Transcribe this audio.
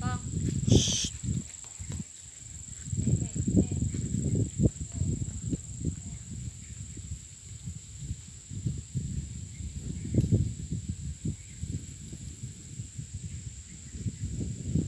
啊。